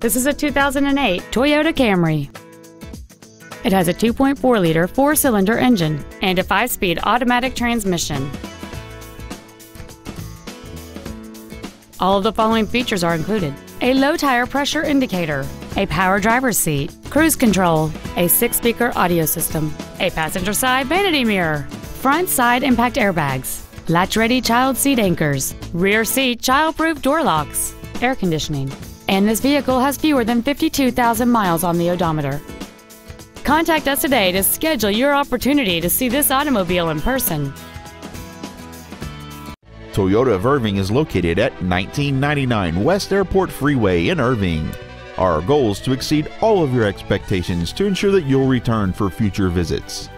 This is a 2008 Toyota Camry. It has a 2.4 liter four cylinder engine and a 5 speed automatic transmission. All of the following features are included a low tire pressure indicator, a power driver's seat, cruise control, a six speaker audio system, a passenger side vanity mirror, front side impact airbags, latch ready child seat anchors, rear seat child proof door locks, air conditioning, and this vehicle has fewer than 52,000 miles on the odometer. Contact us today to schedule your opportunity to see this automobile in person. Toyota of Irving is located at 1999 West Airport Freeway in Irving. Our goal is to exceed all of your expectations to ensure that you'll return for future visits.